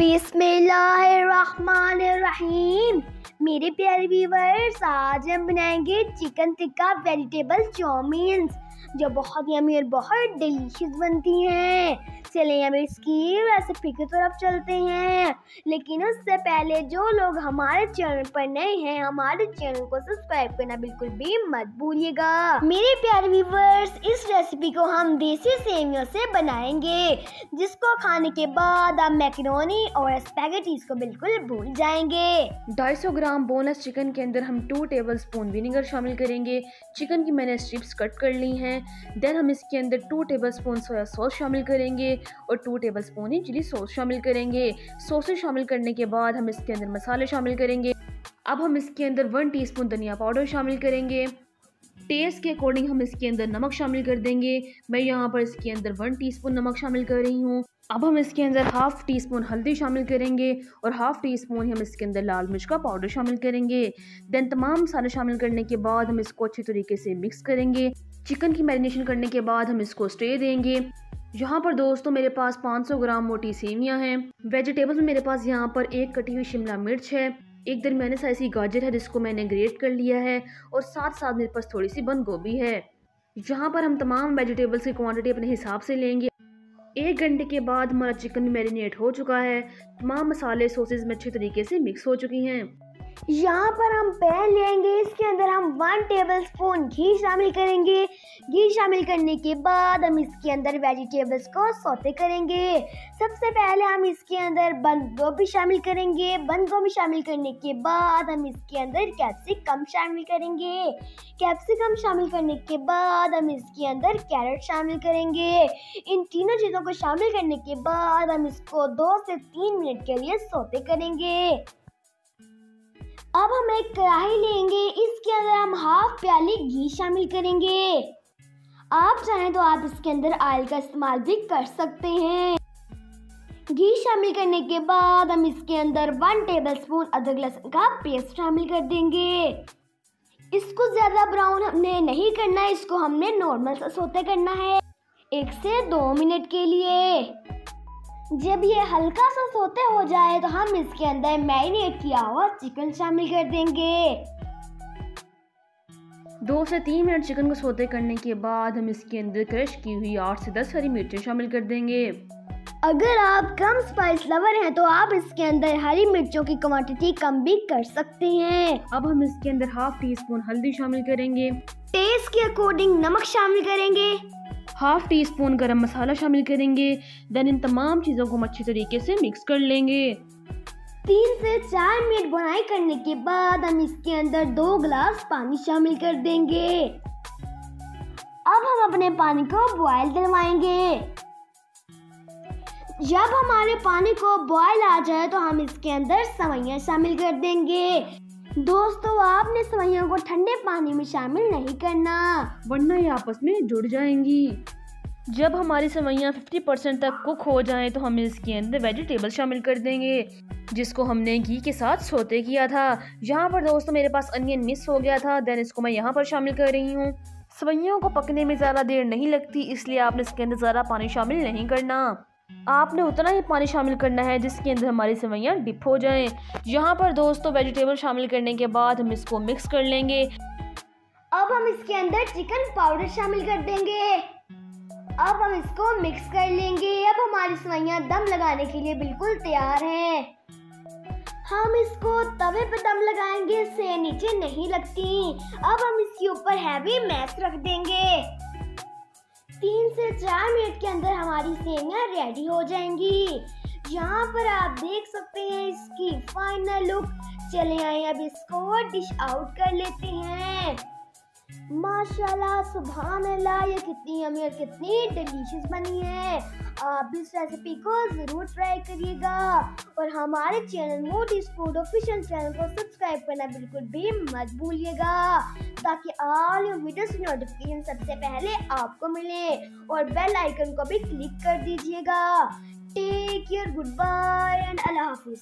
बिस्मिल्लाहिर्रहमानिर्रहीम। मेरे प्यारे व्यूवर्स आज हम बनाएँगे चिकन टिक्का वेजिटेबल चाउमीन्स जो बहुत यमी और बहुत डिलीशियस बनती हैं। चले अब इसकी रेसिपी की तरफ़ चलते हैं। लेकिन उससे पहले जो लोग हमारे चैनल पर नए हैं, हमारे चैनल को सब्सक्राइब करना बिल्कुल भी मत भूलिएगा। मेरे प्यारे व्यूवर्स इस रेसिपी को हम देसी सेवियों से बनाएँगे, जिसको खाने के बाद आप मैक्रोनी और स्पैगेटीज को बिल्कुल भूल जाएँगे। 250 ग्राम बोनस चिकन के अंदर हम टू टेबल स्पून विनेगर शामिल करेंगे। चिकन की मैंने स्ट्रिप्स कट कर ली हैं। देन हम इसके अंदर two tablespoon soya sauce शामिल करेंगे और टू टेबल स्पून ही चिली सॉस शामिल करेंगे। सॉसेज शामिल करने के बाद हम इसके अंदर मसाले शामिल करेंगे। अब हम इसके अंदर वन टीस्पून धनिया पाउडर शामिल करेंगे। टेस्ट के अकॉर्डिंग हम इसके अंदर नमक शामिल कर देंगे। मैं यहाँ पर इसके अंदर वन टीस्पून नमक शामिल कर रही हूँ। अब हम इसके अंदर हाफ़ टी स्पून हल्दी शामिल करेंगे और हाफ़ टी स्पून हम इसके अंदर लाल मिर्च का पाउडर शामिल करेंगे। देन तमाम मसाले शामिल करने के बाद हम इसको अच्छी तरीके से मिक्स करेंगे। चिकन की मैरिनेशन करने के बाद हम इसको स्टे देंगे। यहाँ पर दोस्तों मेरे पास 500 ग्राम मोटी सेवियाँ हैं। वेजिटेबल्स में मेरे पास यहाँ पर एक कटी हुई शिमला मिर्च है। एक दरमियाने साइज़ की गाजर है जिसको मैंने ग्रेट कर लिया है और साथ साथ मेरे पास थोड़ी सी बंद गोभी है। यहाँ पर हम तमाम वेजिटेबल्स की क्वांटिटी अपने हिसाब से लेंगे। एक घंटे के बाद हमारा चिकन मैरिनेट हो चुका है। तमाम मसाले सोसेज में अच्छे तरीके से मिक्स हो चुकी हैं। यहाँ पर हम पैन लेंगे, इसके अंदर हम वन टेबल स्पून घी शामिल करेंगे। घी शामिल करने के बाद हम इसके अंदर वेजिटेबल्स को सोते करेंगे। सबसे पहले हम इसके अंदर बंद गोभी शामिल करेंगे। बंद गोभी शामिल करने के बाद हम इसके अंदर कैप्सिकम शामिल करेंगे। कैप्सिकम शामिल करने के बाद हम इसके अंदर कैरेट शामिल करेंगे। इन तीनों चीज़ों को शामिल करने के बाद हम इसको दो से तीन मिनट के लिए सोते करेंगे। अब हम एक कढ़ाई लेंगे, इसके अंदर हम हाफ़ प्याली घी शामिल करेंगे। आप चाहें तो आप इसके अंदर ऑयल का इस्तेमाल भी कर सकते हैं। घी शामिल करने के बाद हम इसके अंदर वन टेबल स्पून अदरक लहसुन का पेस्ट शामिल कर देंगे। इसको ज़्यादा ब्राउन हमने नहीं करना है, इसको हमने नॉर्मल सा सोते करना है, एक से दो मिनट के लिए। जब ये हल्का सा सोते हो जाए तो हम इसके अंदर मैरिनेट किया हुआ चिकन शामिल कर देंगे। दो से तीन मिनट चिकन को सोते करने के बाद हम इसके अंदर क्रश की हुई आठ से दस हरी मिर्चें शामिल कर देंगे। अगर आप कम स्पाइस लवर हैं तो आप इसके अंदर हरी मिर्चों की क्वांटिटी कम भी कर सकते हैं। अब हम इसके अंदर हाफ़ टी स्पून हल्दी शामिल करेंगे। टेस्ट के अकॉर्डिंग नमक शामिल करेंगे। हाफ़ टी स्पून गर्म मसाला शामिल करेंगे देन इन तमाम चीज़ों को हम अच्छी तरीके से मिक्स कर लेंगे। तीन से चार मिनट बुनाई करने के बाद हम इसके अंदर दो गिलास पानी शामिल कर देंगे। अब हम अपने पानी को बॉयल करवाएँगे जब हमारे पानी को बॉयल आ जाए तो हम इसके अंदर सवैया शामिल कर देंगे। दोस्तों आपने सवैयों को ठंडे पानी में शामिल नहीं करना। वरना ये आपस में जुड़ जाएँगी। जब हमारी सवैयाँ 50 परसेंट तक कुक हो जाएँ तो हम इसके अंदर वेजिटेबल शामिल कर देंगे जिसको हमने घी के साथ सोते किया था। यहाँ पर दोस्तों मेरे पास अनियन मिस हो गया था देन इसको मैं यहाँ पर शामिल कर रही हूँ। सवैयों को पकने में ज़्यादा देर नहीं लगती इसलिए आपने इसके अंदर ज़्यादा पानी शामिल नहीं करना। आपने उतना ही पानी शामिल करना है जिसके अंदर हमारी सेवैयाँ डिप हो जाएँ। यहाँ पर दोस्तों वेजिटेबल शामिल करने के बाद हम इसको मिक्स कर लेंगे। अब हम इसके अंदर चिकन पाउडर शामिल कर देंगे। अब हम इसको मिक्स कर लेंगे। अब हमारी सेवैयाँ दम लगाने के लिए बिल्कुल तैयार हैं। हम इसको तवे पर दम लगाएँगे से नीचे नहीं लगती। अब हम इसके ऊपर हैवी मैश रख देंगे। तीन से चार मिनट के अंदर हमारी सेवियाँ रेडी हो जाएँगी। यहाँ पर आप देख सकते हैं इसकी फाइनल लुक चले आए अब इसको डिश आउट कर लेते हैं। माशाल्लाह सुभान अल्लाह ये कितनी अमी और कितनी डिलीशियस बनी है। आप इस रेसिपी को ज़रूर ट्राई करिएगा। और हमारे channel Moti food official channel को सब्सक्राइब करना बिल्कुल भी मत भूलिएगा। ताकि ऑल योर वीडियोस की नोटिफिकेशन सबसे पहले आपको मिले। और बेल आइकन को भी क्लिक कर दीजिएगा। Take care good bye and Allah Hafiz